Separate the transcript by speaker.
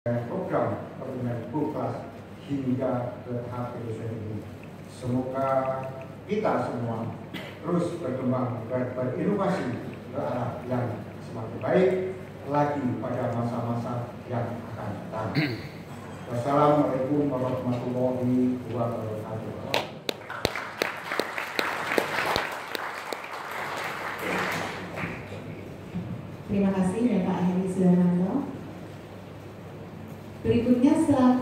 Speaker 1: program perlindungan kulkas hingga ke dosen ini. Semoga kita semua terus berkembang dan berinovasi ke arah yang semakin baik lagi pada masa-masa yang akan datang. Wassalamualaikum warahmatullahi wabarakatuh.
Speaker 2: Terima kasih Bapak Heri Sudananto. Berikutnya setelah